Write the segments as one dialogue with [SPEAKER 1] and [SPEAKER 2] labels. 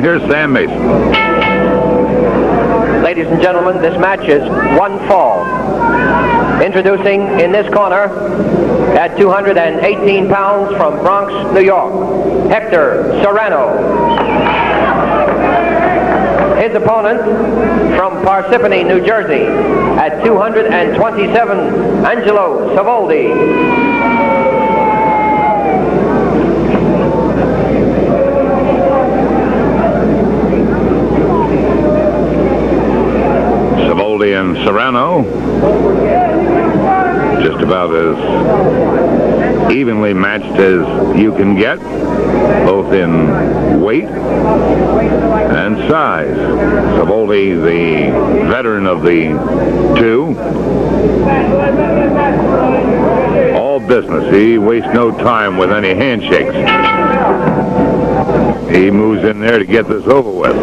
[SPEAKER 1] Here's Sam Mason.
[SPEAKER 2] Ladies and gentlemen, this match is one fall. Introducing in this corner at 218 pounds from Bronx, New York, Hector Serrano. His opponent from Parsippany, New Jersey, at 227, Angelo Savoldi.
[SPEAKER 1] Savoldi and Serrano, just about as evenly matched as you can get, both in weight and size. Savoldi, the veteran of the two, all business. He wastes no time with any handshakes. He moves in there to get this over with.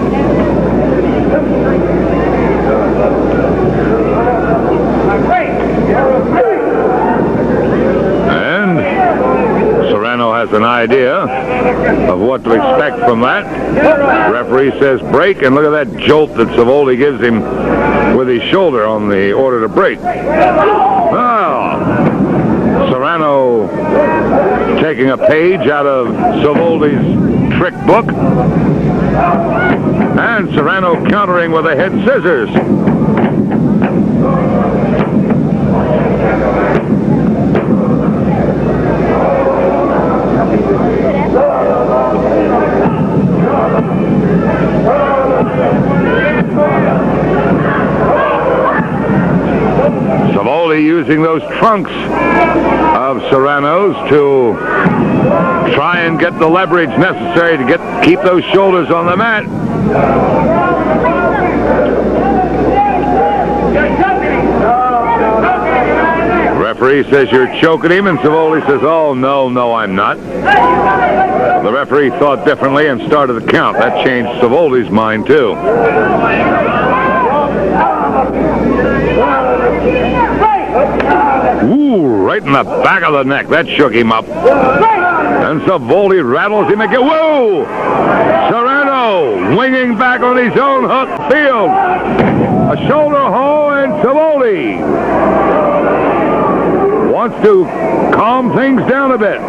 [SPEAKER 1] And Has an idea of what to expect from that. Referee says break, and look at that jolt that Savoldi gives him with his shoulder on the order to break. Well, Serrano taking a page out of Savoldi's trick book. And Serrano countering with a head scissors. Savoldi using those trunks of Serrano's to try and get the leverage necessary to get keep those shoulders on the mat. Referee says you're choking him, and Savoldi says, "Oh no, no, I'm not." The referee thought differently and started the count. That changed Savoldi's mind too. Ooh, right in the back of the neck. That shook him up. And Savoldi rattles him again. Whoa! Serrano winging back on his own hook field. A shoulder haul and Savoldi wants to calm things down a bit.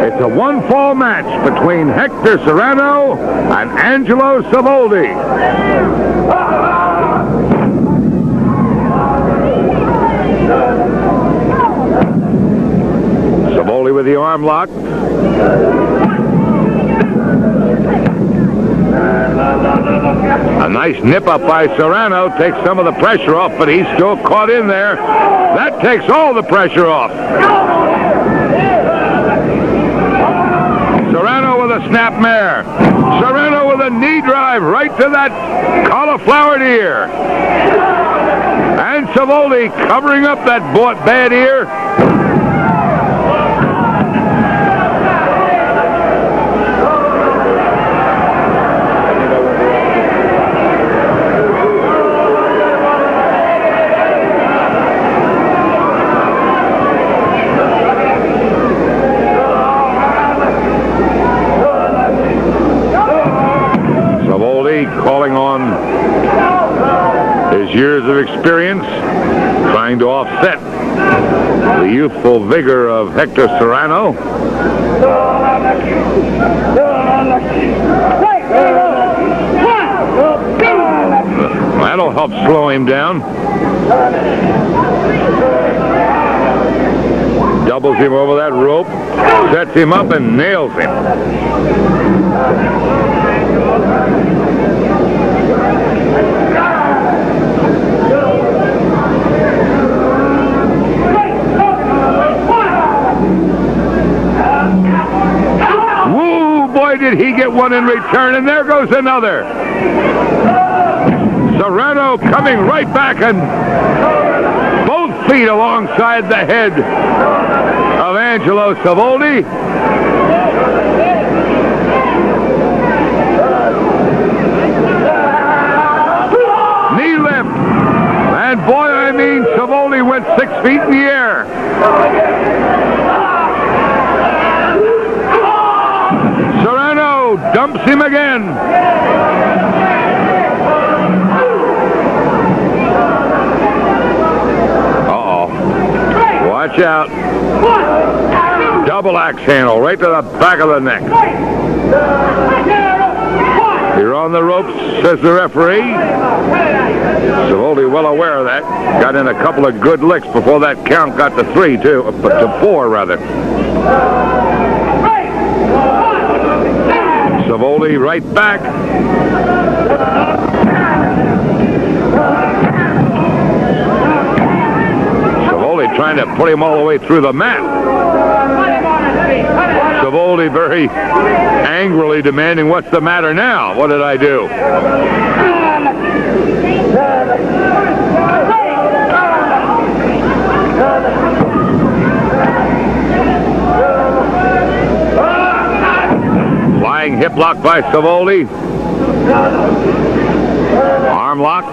[SPEAKER 1] It's a one-fall match between Hector Serrano and Angelo Savoldi. Savoldi with the arm lock. A nice nip up by Serrano takes some of the pressure off, but he's still caught in there. That takes all the pressure off. Serrano with a snap mare. Serrano with a knee drive right to that cauliflowered ear. And Savoldi covering up that bad ear. Savoldi calling on his years of experience, trying to offset the youthful vigor of Hector Serrano. That'll help slow him down. Doubles him over that rope, sets him up, and nails him. Woo, boy, did he get one in return, and there goes another. Serrano coming right back and both feet alongside the head of Angelo Savoldi. Knee lift. And boy, I mean, Savoldi went six feet in the air. Serrano dumps him again. Uh-oh. Watch out. Double axe handle right to the back of the neck. You're on the ropes, says the referee. Savoldi well aware of that. Got in a couple of good licks before that count got to three, too. Uh, but to four, rather. Savoldi right back. Savoldi trying to put him all the way through the mat. Savoldi very angrily demanding, what's the matter now? What did I do? Hip lock by Savoldi. Arm lock.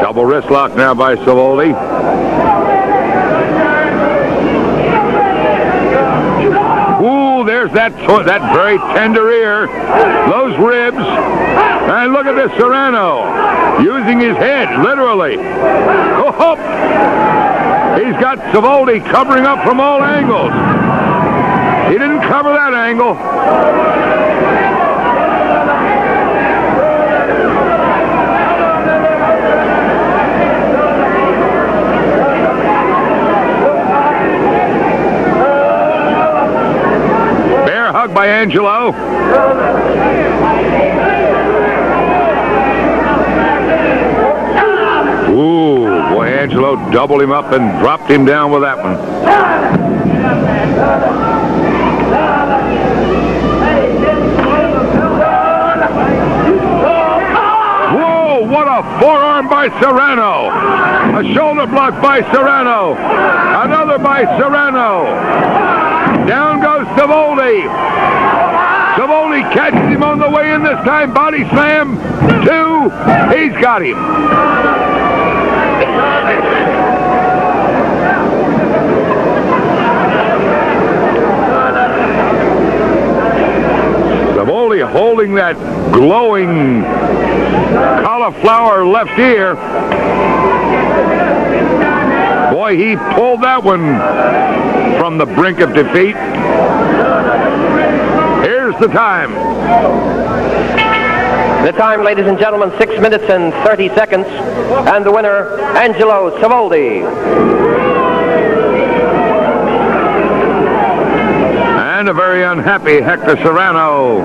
[SPEAKER 1] Double wrist lock now by Savoldi. Ooh, there's that that very tender ear, those ribs, and look at this Serrano using his head literally. Oh, he's got Savoldi covering up from all angles. He didn't cover that angle. By Angelo. Ooh, boy, Angelo doubled him up and dropped him down with that one. Whoa, what a forearm by Serrano. A shoulder block by Serrano. Another by Serrano. Down goes Savoldi. Savoldi catches him on the way in this time. Body slam. Two. He's got him. Savoldi holding that glowing cauliflower left ear. Boy, he pulled that one from the brink of defeat. Here's the time.
[SPEAKER 2] The time, ladies and gentlemen, 6 minutes and 30 seconds. And the winner, Angelo Savoldi.
[SPEAKER 1] And a very unhappy Hector Serrano.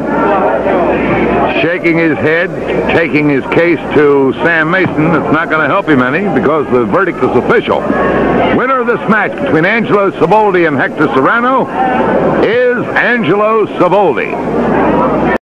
[SPEAKER 1] Shaking his head, taking his case to Sam Mason. It's not going to help him any because the verdict is official. Winner of this match between Angelo Savoldi and Hector Serrano is Angelo Savoldi.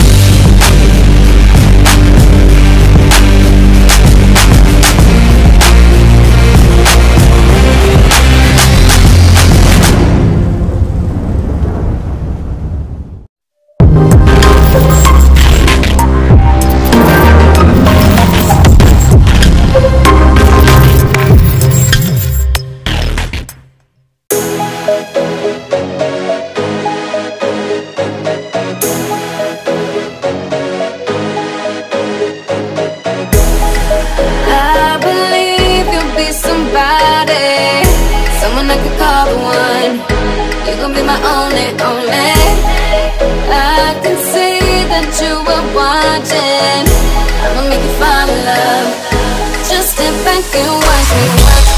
[SPEAKER 3] can watch me.